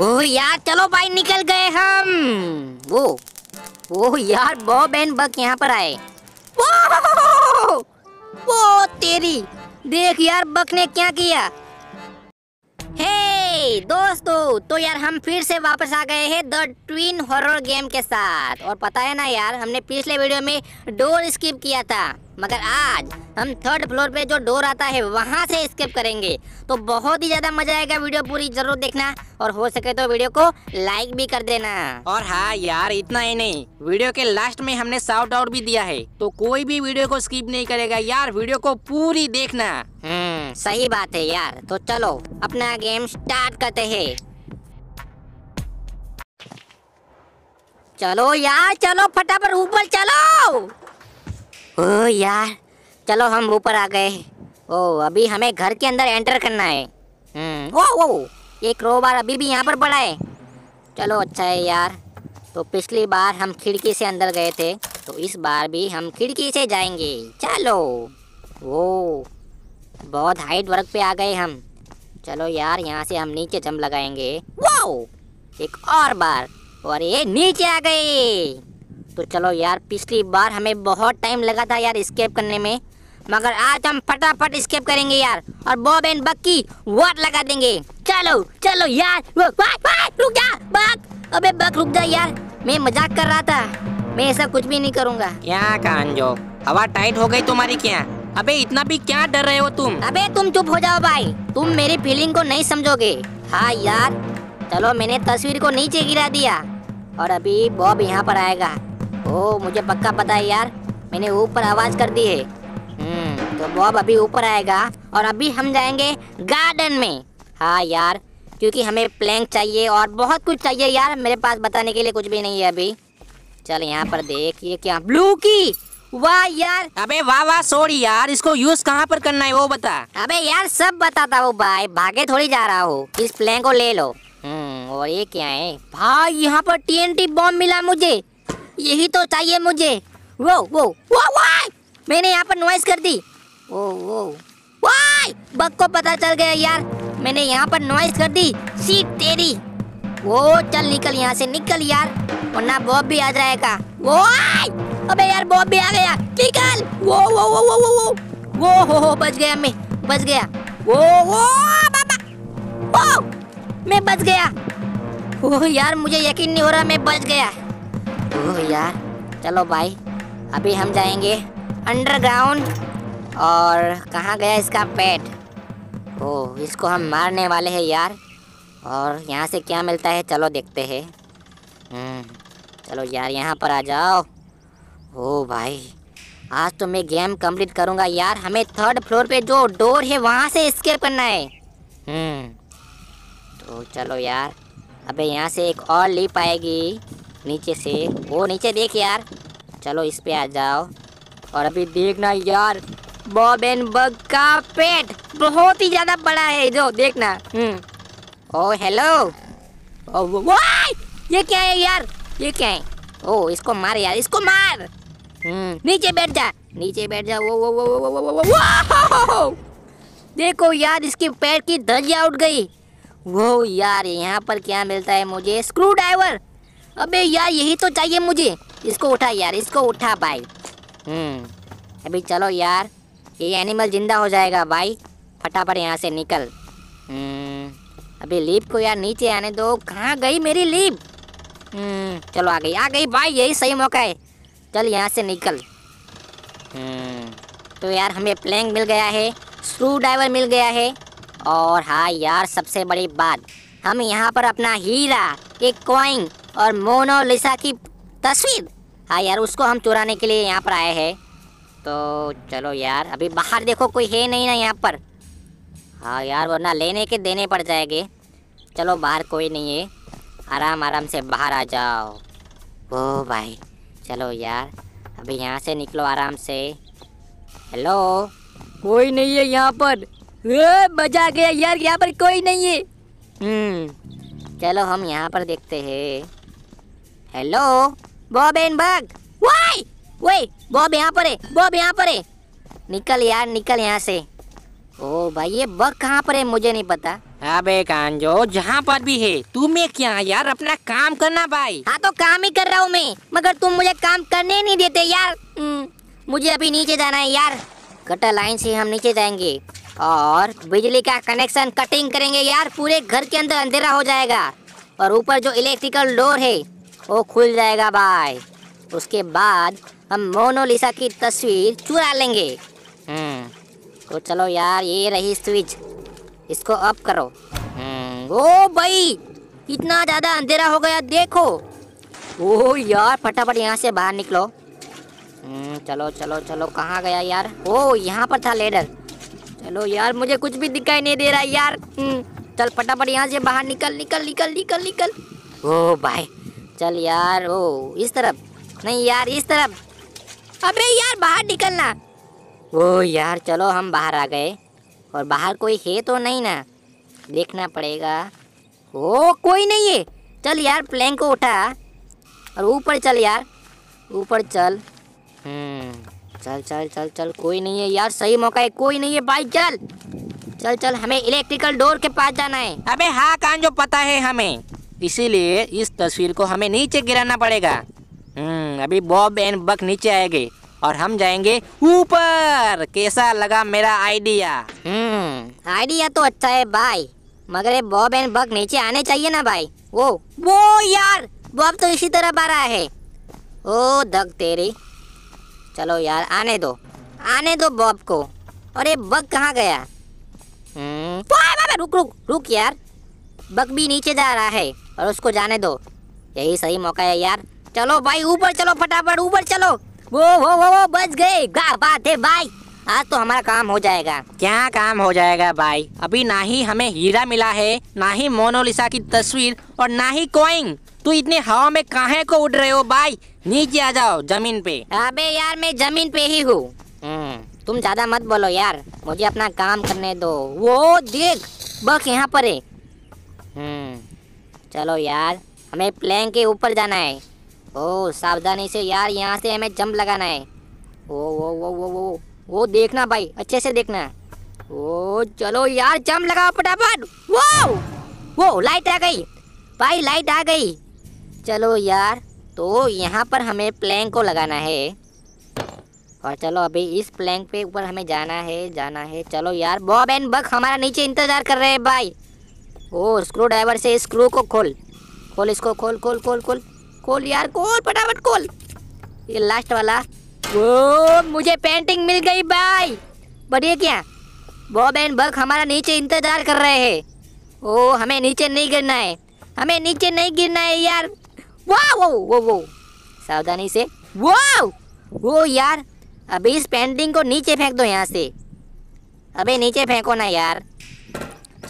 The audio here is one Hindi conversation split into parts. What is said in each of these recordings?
ओ यार, चलो भाई, निकल गए हम। वो ओ यार, बॉब एंड बक यहाँ पर आए। वो वो तेरी। देख यार, बक ने क्या किया? हे, दोस्तों तो यार, हम फिर से वापस आ गए हैं द ट्विन हॉरर गेम के साथ। और पता है ना यार, हमने पिछले वीडियो में डोर स्किप किया था। मगर आज हम थर्ड फ्लोर पे जो डोर आता है वहाँ से स्किप करेंगे। तो बहुत ही ज़्यादा मज़ा आएगा वीडियो पूरी ज़रूर देखना। और हो सके तो वीडियो को लाइक भी कर देना। और हाँ यार इतना ही नहीं। वीडियो के लास्ट में हमने साउट आउट भी दिया है। तो कोई भी वीडियो को स्किप नहीं करेगा यार। वीडियो को पूरी देखना। हम्म सही बात है यार। तो चलो अपना गेम स्टार्ट करते है। चलो यार चलो फटाफट ऊपर चलो। ओ यार, चलो हम ऊपर आ गए ओ, अभी हमें घर के अंदर एंटर करना है। हम्म ओ ओ ये क्रोबार अभी भी यहाँ पर पड़ा है। चलो अच्छा है यार। तो पिछली बार हम खिड़की से अंदर गए थे तो इस बार भी हम खिड़की से जाएँगे। चलो। ओ, बहुत हाइट वर्क पे आ गए हम। चलो यार, यहाँ से हम नीचे जम लगाएँगे। वाओ एक और बार, और ये नीचे आ गए। तो चलो यार पिछली बार हमें बहुत टाइम लगा था यार स्केप करने में। मगर आज हम फटाफट स्केप करेंगे यार और बॉब एंड बक्की वाट लगा देंगे। चलो चलो यार वो, रुक जा बक अबे बक रुक जा यार मैं मज़ाक कर रहा था। मैं ऐसा कुछ भी नहीं करूँगा। क्या कांजो हवा टाइट हो गई तुम्हारी क्या? अबे इतना भी क्या डर रहे हो तुम? अबे तुम चुप हो जाओ भाई तुम मेरी फीलिंग को नहीं समझोगे। हाँ यार चलो मैंने तस्वीर को नीचे गिरा दिया और अभी बॉब यहाँ पर आएगा। ओ मुझे पक्का पता है यार। मैंने ऊपर आवाज़ कर दी है। हम्म तो बॉब अभी ऊपर आएगा और अभी हम जाएँगे गार्डन में। हाँ यार क्योंकि हमें प्लैंक चाहिए और बहुत कुछ चाहिए यार मेरे पास बताने के लिए कुछ भी नहीं है अभी। चल यहाँ पर देख ये क्या ब्लू की? वाह यार। अबे वाह वाह सॉरी यार इसको यूज़ कहाँ पर करना है वो बता। अबे यार सब बताता हूँ भाई भागे थोड़ी जा रहा हूँ। इस प्लेन को ले लो। हम्म और ये क्या है? भाई यहाँ पर टी टीएनटी बॉम्ब मिला मुझे। यही तो चाहिए मुझे वो वो वो वाई मैंने यहाँ पर नॉइस कर दी ओ वो वाई बग को पता चल गया यार मैंने यहाँ पर नॉइस कर दी सीट तेरी वो चल निकल यहाँ से निकल यार वरना बॉब भी आ जाएगा वो अबे यार बॉब भी आ गया निकल वो वो वो वो वो वो वो हो हो बच गया मैं बच गया वो वो बाबा वो मैं बच गया ओह यार मुझे यकीन नहीं हो रहा मैं बच गया ओह यार चलो भाई अभी हम जाएँगे अंडरग्राउंड। और कहाँ गया इसका पेट? ओह इसको हम मारने वाले हैं यार। और यहाँ से क्या मिलता है? चलो देखते हैं। हम्म, चलो यार यहाँ पर आ जाओ। ओ भाई आज तो मैं गेम कंप्लीट करूँगा यार। हमें थर्ड फ्लोर पे जो डोर है वहाँ से स्केप करना है। हम्म तो चलो यार अबे यहाँ से एक और लीप आएगी। नीचे से। वो नीचे देख यार। चलो, इस पे आ जाओ। और अभी देखना यार, बॉब एंड बग का पेट बहुत ही ज़्यादा बड़ा है, जो देखना। हम्म। ओ, हेलो। ये क्या है यार? ये क्या है? ओ, इसको मार यार, इसको मार। हम्म, नीचे बैठ जा। नीचे बैठ जा। वो वो वो वो वो वो वो देखो यार, इसके पैर की धजिया उठ गई। वो यार, यहाँ पर क्या मिलता है मुझे? स्क्रू ड्राइवर अबे यार यही तो चाहिए मुझे। इसको उठा यार इसको उठा भाई। हम्म। अभी चलो यार ये एनिमल ज़िंदा हो जाएगा भाई। फटाफट यहाँ से निकल। हम्म। अभी लीप को यार नीचे आने दो। कहाँ गई मेरी लीप? हम्म। चलो आ गई आ गई भाई यही सही मौका है। चल यहाँ से निकल। हम्म। तो यार हमें प्लैंक मिल गया है स्क्रू ड्राइवर मिल गया है। और हाँ यार सबसे बड़ी बात हम यहाँ पर अपना हीरा एक कॉइन और मोनोलिसा की तस्वीर। हाँ यार उसको हम चुराने के लिए यहाँ पर आए हैं। तो चलो यार अभी बाहर देखो कोई है नहीं ना यहाँ पर। हाँ यार वरना लेने के देने पड़ जाएँगे। चलो बाहर कोई नहीं है। आराम आराम से बाहर आ जाओ। ओ भाई चलो यार अभी यहाँ से निकलो आराम से। हेलो? कोई नहीं है यहाँ पर। मज़ा गया यार यहाँ पर कोई नहीं है। हम्म चलो हम यहाँ पर देखते हैं। हेलो बॉब एंड बग वाई वही बॉब यहाँ पर है बॉब यहाँ पर है. निकल यार निकल यहाँ से. ओ भाई ये बग कहाँ पर है मुझे नहीं पता. अबे कांजो जहाँ पर भी है. तू में क्या यार अपना काम करना भाई. हाँ तो काम ही कर रहा हूँ मैं. मगर तुम मुझे काम करने नहीं देते यार. मुझे अभी नीचे जाना है यार. गटर लाइन से हम नीचे जाएँगे. और बिजली का कनेक्शन कटिंग करेंगे यार. पूरे घर के अंदर अंधेरा हो जाएगा. और ऊपर जो इलेक्ट्रिकल डोर है वो खुल जाएगा भाई उसके बाद हम मोनोलिसा की तस्वीर चुरा लेंगे। हम्म तो चलो यार ये रही स्विच इसको अप करो। हम्म, ओ भाई इतना ज़्यादा अंधेरा हो गया देखो। ओ यार फटाफट यहाँ से बाहर निकलो। हम्म, चलो चलो चलो कहाँ गया यार? ओ यहाँ पर था लेडर चलो यार मुझे कुछ भी दिखाई नहीं दे रहा यार। चल फटाफट यहाँ से बाहर निकल निकल निकल निकल निकल। ओ भाई चल यार, ओ, इस तरफ़। नहीं यार, इस तरफ़। अबे यार, बाहर निकलना। ओ यार, चलो हम बाहर आ गए। और बाहर कोई है तो नहीं ना। देखना पड़ेगा। ओ, कोई नहीं है। चल यार, प्लेन को उठा। और ऊपर चल यार। ऊपर चल। हम्म चल चल चल चल, कोई नहीं है यार, सही मौका है, कोई नहीं है। भाई, चल। चल चल, हमें इलेक्ट्रिकल डोर के पास जाना है। अबे हाँ कान जो पता है हमें। इसीलिए इस तस्वीर को हमें नीचे गिराना पड़ेगा। हम्म अभी बॉब एंड बक नीचे आएँगे और हम जाएँगे ऊपर। कैसा लगा मेरा आइडिया? हम्म। आइडिया तो अच्छा है भाई, मगर ये बॉब एंड बक नीचे आने चाहिए ना भाई। वो वो यार, बॉब तो इसी तरफ़ आ रहा है। ओ, दग तेरी। चलो यार, आने दो। आने दो बॉब को। और ये बग कहाँ गया? हम्म। रुक रुक रुक यार। बग भी नीचे जा रहा है और उसको जाने दो। यही सही मौका है यार। चलो भाई ऊपर चलो फटाफट ऊपर चलो। वो वो वो वो बच गए। बात है भाई। आज तो हमारा काम हो जाएगा। क्या काम हो जाएगा भाई? अभी ना ही हमें हीरा मिला है ना ही मोनोलिसा की तस्वीर और ना ही कोइंग। तू इतने हवा में काहे को उड़ रहे हो भाई? नीचे आ जाओ ज़मीन पे। अबे यार मैं ज़मीन पे ही हूँ। हम्म, तुम ज़्यादा मत बोलो यार। मुझे अपना काम करने दो। वो देख बस यहाँ पर है। हम्म, चलो यार हमें प्लेन के ऊपर जाना है। ओ सावधानी से यार यहाँ से हमें जंप लगाना है। ओ वो वो वो वो वो देखना भाई अच्छे से देखना। ओ चलो यार जंप लगाओ फटाफट। वो वो लाइट आ गई। भाई लाइट आ गई। चलो यार तो यहाँ पर हमें प्लैंक को लगाना है। और चलो अभी इस प्लैंक पे ऊपर हमें जाना है जाना है। चलो यार बॉब एंड बक हमारा नीचे इंतज़ार कर रहे हैं भाई। ओ स्क्रू ड्राइवर से स्क्रू को खोल। खोल इसको, खोल खोल खोल खोल। खोल यार, खोल, फटाफट खोल। ये लास्ट वाला। ओ, मुझे पेंटिंग मिल गई भाई बढ़िया क्या? बॉब एंड बक हमारा नीचे इंतज़ार कर रहे हैं। ओ, हमें नीचे नहीं गिरना है। हमें नीचे नहीं गिरना है यार। वाह वो वो वो सावधानी से। वाह! वो यार, अभी इस पेंटिंग को नीचे फेंक दो यहाँ से। अबे नीचे फेंको ना यार।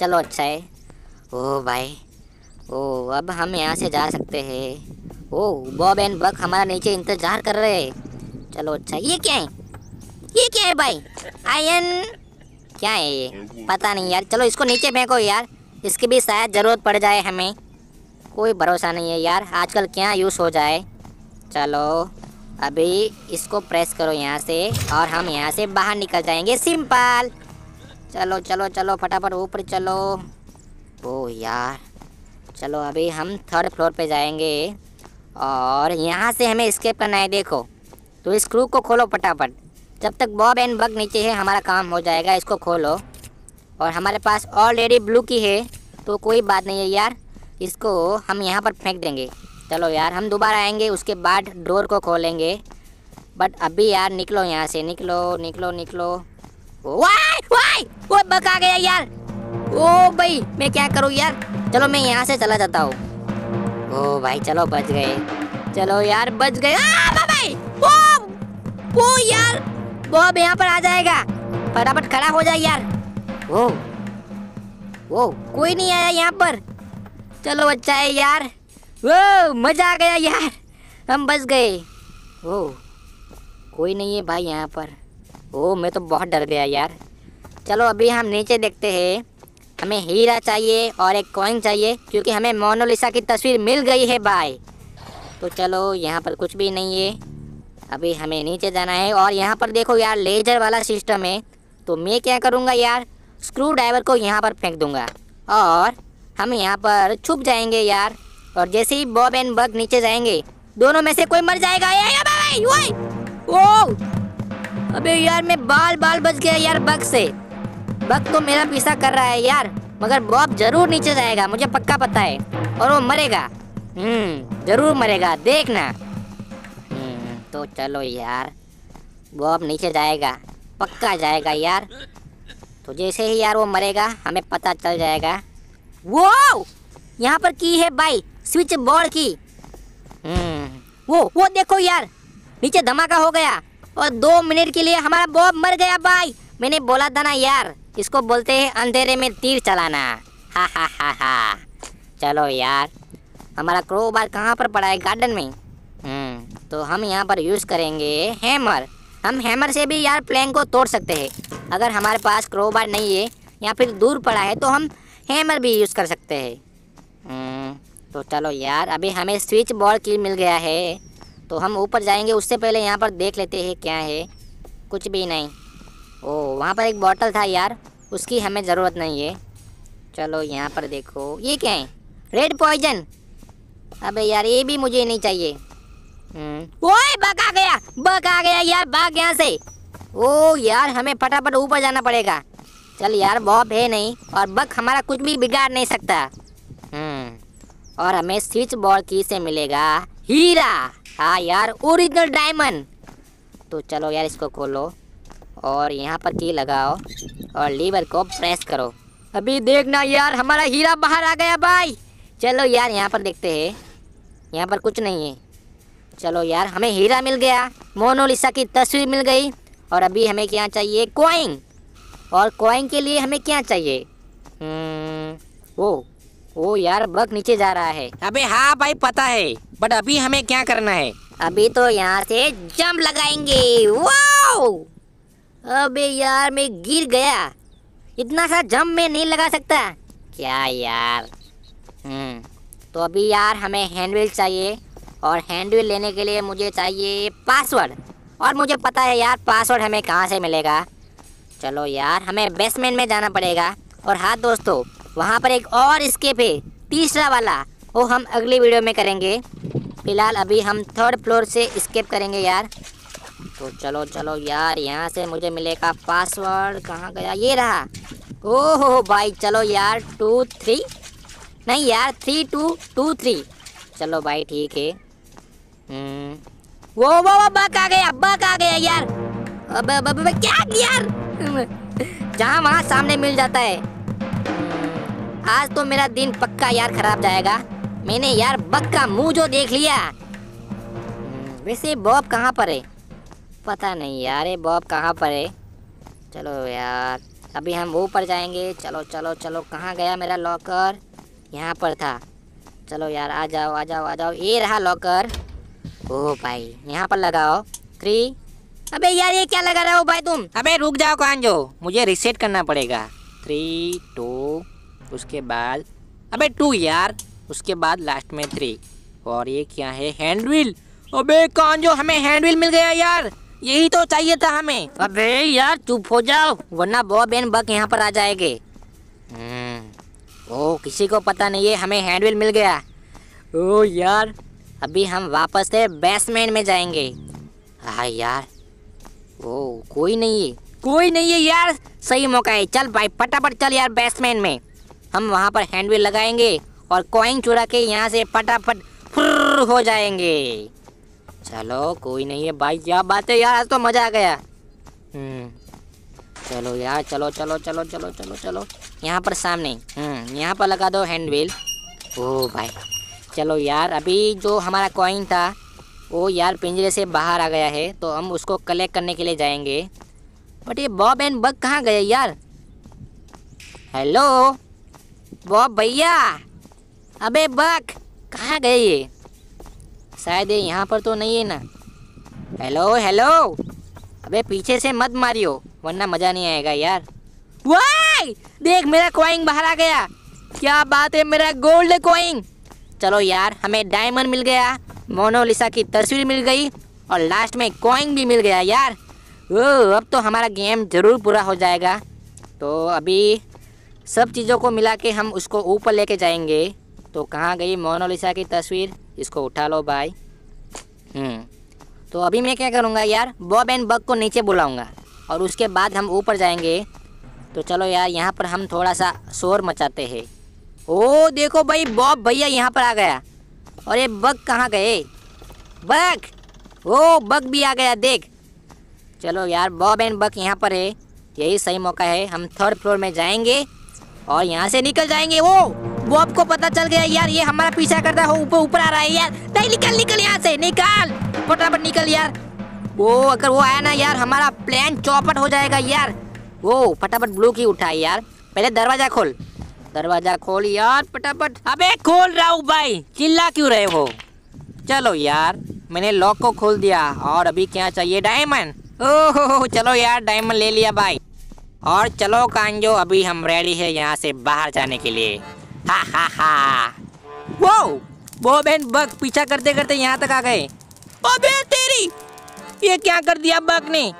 चलो अच्छा है। ओ भाई। ओ, अब हम यहाँ से जा सकते हैं। ओ, बॉब एंड बक हमारा नीचे इंतज़ार कर रहे हैं। चलो अच्छा ये क्या है? ये क्या है भाई? आयन क्या है ये? पता नहीं यार। चलो, इसको नीचे फेंको यार। इसकी भी शायद ज़रूरत पड़ जाए हमें। कोई भरोसा नहीं है यार। आजकल क्या यूज़ हो जाए? चलो, अभी इसको प्रेस करो यहाँ से और हम यहाँ से बाहर निकल जाएँगे। सिंपल। चलो चलो चलो, फटाफट ऊपर चलो। ओ यार। चलो अभी हम थर्ड फ्लोर पे जाएँगे और यहाँ से हमें स्केप करना है, देखो। तो इस स्क्रू को खोलो फटाफट। जब तक बॉब एंड बग नीचे है, हमारा काम हो जाएगा, इसको खोलो। और हमारे पास ऑलरेडी ब्लू की है तो कोई बात नहीं है यार। इसको हम यहाँ पर फेंक देंगे। चलो यार, हम दोबारा आएँगे, उसके बाद डोर को खोलेंगे। बट अभी यार निकलो यहाँ से, निकलो निकलो निकलो। वाई वाई वो बग आ गया यार। ओ भाई, मैं क्या करूँ यार? चलो मैं यहाँ से चला जाता हूँ। ओ भाई, चलो, बच गए। चलो यार, बच गए। भाई वो वो यार बॉब यहाँ पर आ जाएगा। फटाफट खड़ा हो जाए यार। वो वो कोई नहीं आया यहाँ पर। चलो अच्छा है यार। वो मज़ा आ गया यार। हम बच गए। ओ कोई नहीं है भाई यहाँ पर। ओ मैं तो बहुत डर गया यार। चलो, अभी हम नीचे देखते हैं। हमें हीरा चाहिए और एक कॉइन चाहिए क्योंकि हमें मोनोलिसा की तस्वीर मिल गई है बाय तो चलो यहाँ पर कुछ भी नहीं है। अभी हमें नीचे जाना है और यहाँ पर देखो यार लेजर वाला सिस्टम है। तो मैं क्या करूँगा यार? स्क्रू ड्राइवर को यहाँ पर फेंक दूँगा। और हम यहाँ पर छुप जाएँगे यार। और जैसे ही बॉब एंड बग नीचे जाएँगे दोनों में से कोई मर जाएगा। ए, अबे भाई, ओ अबे यार मैं बाल बाल बच गया यार बग से। बग तो मेरा पीछा कर रहा है यार मगर बॉब ज़रूर नीचे जाएगा मुझे पक्का पता है और वो मरेगा। हम्म ज़रूर मरेगा देखना। हम्म, तो चलो यार बॉब नीचे जाएगा पक्का जाएगा यार। तो जैसे ही यार वो मरेगा हमें पता चल जाएगा। वो यहाँ पर की है भाई स्विच बोर्ड की। हम्म, वो वो देखो यार नीचे धमाका हो गया और दो मिनट के लिए हमारा बॉब मर गया भाई। मैंने बोला था ना यार इसको बोलते हैं अंधेरे में तीर चलाना। हा हा हा हा। चलो यार हमारा क्रोबार कहाँ पर पड़ा है? गार्डन में। हम्म तो हम यहाँ पर यूज़ करेंगे हैमर। हम हैमर से भी यार प्लैंक को तोड़ सकते हैं। अगर हमारे पास क्रोबार नहीं है या फिर दूर पड़ा है तो हम हैमर भी यूज़ कर सकते हैं। हम्म, तो चलो यार अभी हमें स्विच बोर्ड की मिल गया है। तो हम ऊपर जाएँगे उससे पहले यहाँ पर देख लेते हैं क्या है। कुछ भी नहीं। ओ वहाँ पर एक बॉटल था यार। उसकी हमें ज़रूरत नहीं है। चलो यहाँ पर देखो। ये क्या है? रेड पॉइजन अबे यार ये भी मुझे नहीं चाहिए। हम्म, ओए बग गया! बग गया यार भाग यहाँ से। ओ यार हमें फटाफट ऊपर जाना पड़ेगा। चल यार बॉब है नहीं और बक हमारा कुछ भी बिगाड़ नहीं सकता। हम्म। और हमें स्विच बॉल की से मिलेगा हीरा। हाँ यार ओरिजिनल डायमंड। तो चलो यार इसको खोलो। और यहाँ पर की लगाओ और लीवर को प्रेस करो। अभी देखना यार हमारा हीरा बाहर आ गया भाई। चलो यार यहाँ पर देखते हैं। यहाँ पर कुछ नहीं है। चलो यार हमें हीरा मिल गया। मोनोलिसा की तस्वीर मिल गई। और अभी हमें क्या चाहिए? कॉइन और कॉइन के लिए हमें क्या चाहिए? हम्म, ओ ओ यार बग नीचे जा रहा है। अबे हाँ भाई पता है। बट अभी हमें क्या करना है? अभी तो यहाँ से जंप लगाएँगे। वाओ! अबे यार, मैं गिर गया। इतना सा जम में नहीं लगा सकता। क्या यार? हम्म तो अभी यार हमें हैंडविल चाहिए। और हैंडविल लेने के लिए मुझे चाहिए पासवर्ड और मुझे पता है यार पासवर्ड हमें कहाँ से मिलेगा। चलो यार, हमें बेसमेंट में जाना पड़ेगा। और हाँ दोस्तों, वहाँ पर एक और स्केप है, तीसरा वाला। वो हम अगली वीडियो में करेंगे। फ़िलहाल अभी हम थर्ड फ्लोर से स्केप करेंगे यार। तो चलो चलो यार यहाँ से मुझे मिलेगा पासवर्ड कहाँ गया? ये रहा। ओहो भाई चलो यार टू थ्री नहीं यार थ्री टू टू थ्री चलो भाई ठीक है। हम्म, वो वो वो बक आ गया बक आ गया यार। अब अब अब क्या यार? जहाँ वहाँ सामने मिल जाता है। हम्म, आज तो मेरा दिन पक्का यार खराब जाएगा। मैंने यार बक का मुँह जो देख लिया। हम्म, वैसे बॉब कहाँ पर है? पता नहीं यार, ये बॉब कहाँ पर है? चलो यार, अभी हम ऊपर जाएँगे। चलो चलो चलो, कहाँ गया मेरा लॉकर यहाँ पर था। चलो यार, आ जाओ आ जाओ आ जाओ। ये रहा लॉकर ओ भाई, यहाँ पर लगाओ। थ्री अबे यार, ये क्या लगा रहे हो भाई तुम? अबे रुक जाओ कांजो, मुझे रिसेट करना पड़ेगा। थ्री टू उसके बाद अबे टू यार, उसके बाद लास्ट में थ्री और ये क्या है? हैंडविल अबे कांजो, हमें हैंडविल मिल गया यार। यही तो चाहिए था हमें। अबे यार चुप हो जाओ वरना बॉब एंड बक यहाँ पर आ जाएँगे। हम्म, ओ किसी को पता नहीं है हमें हैंडविल मिल गया। ओ यार अभी हम वापस से बेसमेंट में जाएँगे। हाँ यार ओ कोई नहीं है। कोई नहीं है यार सही मौका है चल भाई फटाफट चल यार बेसमेंट में। हम वहाँ पर हैंडविल लगाएँगे और कॉइन चुरा के यहाँ से फटाफट हो जाएँगे। चलो कोई नहीं है भाई क्या बात है यार तो मज़ा आ गया। हम्म। चलो यार चलो चलो चलो चलो चलो चलो। यहाँ पर सामने हम्म यहाँ पर लगा दो हैंडविल ओ भाई चलो यार अभी जो हमारा कॉइन था वो यार पिंजरे से बाहर आ गया है तो हम उसको कलेक्ट करने के लिए जाएँगे। बट ये बॉब एंड बग कहाँ गए यार? हेलो बॉब भैया? अबे बग कहाँ गए ये? शायद ये यहाँ पर तो नहीं है ना। हेलो हेलो अबे, पीछे से मत मारियो, वरना मज़ा नहीं आएगा यार। वाई देख, मेरा कॉइन बाहर आ गया। क्या बात है, मेरा गोल्ड कॉइन चलो यार, हमें डायमंड मिल गया मोनोलिसा की तस्वीर मिल गई, और लास्ट में कॉइन भी मिल गया यार। ओ अब तो हमारा गेम ज़रूर पूरा हो जाएगा। तो अभी सब चीज़ों को मिला के हम उसको ऊपर लेके जाएँगे। तो कहाँ गई मोनालिसा की तस्वीर? इसको उठा लो भाई। हम्म। तो अभी मैं क्या करूँगा यार, बॉब एंड बग को नीचे बुलाऊँगा और उसके बाद हम ऊपर जाएँगे। तो चलो यार, यहाँ पर हम थोड़ा सा शोर मचाते हैं। ओ, देखो भाई, बॉब भैया यहाँ पर आ गया। और ये बग कहाँ गए? बग! ओ, बग भी आ गया, देख। चलो यार, बॉब एंड बग यहाँ पर है। यही सही मौका है। हम थर्ड फ्लोर में जाएँगे और यहाँ से निकल जाएँगे, वो। बॉब को पता चल गया यार, ये हमारा पीछा करता है, ऊपर ऊपर आ रहा है यार। नहीं, निकल निकल यहाँ से, निकल। फटाफट निकल यार। वो अगर वो आया ना यार, हमारा प्लान चौपट हो जाएगा यार। वो फटाफट ब्लू की उठाई यार। पहले दरवाज़ा खोल। दरवाज़ा खोल यार, फटाफट। अबे, खोल रहा हूँ भाई। चिल्ला क्यों रहे हो? चलो यार, मैंने लॉक को खोल दिया। और अभी क्या चाहिए? डायमंड ओहो, चलो यार डायमंड ले लिया भाई। और चलो कांजो, अभी हम रेडी है यहाँ से बाहर जाने के लिए। वो वो बहन बग पीछा करते करते यहाँ तक आ गए। अबे तेरी! ये क्या कर दिया बग ने?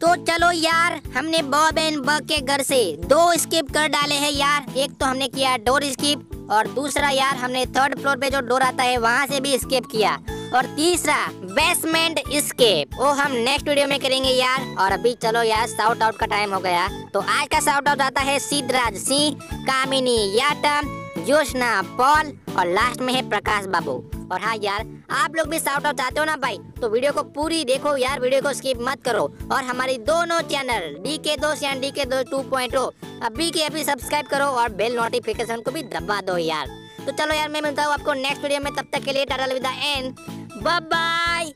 तो चलो यार, हमने बॉब एंड बग के घर से दो स्किप कर डाले हैं यार। एक तो हमने किया डोर स्किप और दूसरा यार हमने थर्ड फ्लोर पे जो डोर आता है, वहाँ से भी स्किप किया। और तीसरा बेसमेंट स्केप वो हम नेक्स्ट वीडियो में करेंगे यार। और अभी चलो यार साउट आउट का टाइम हो गया। तो आज का साउट आउट आता है सिद्धराज सिंह, कामिनी याटम, जोशना पॉल और लास्ट में है प्रकाश बाबू। और हाँ यार, आप लोग भी साउट आउट चाहते हो ना भाई? तो वीडियो को पूरी देखो यार वीडियो को स्किप मत करो। और हमारी दोनों चैनल डी के या डी के दोस्त टू पॉइंट अभी के अभी सब्सक्राइब करो और बेल नोटिफिकेशन को भी दबा दो यार। तो चलो यार, मैं मिलता हूँ आपको नेक्स्ट वीडियो में, तब तक के लिए टाटा विदा एंड बाय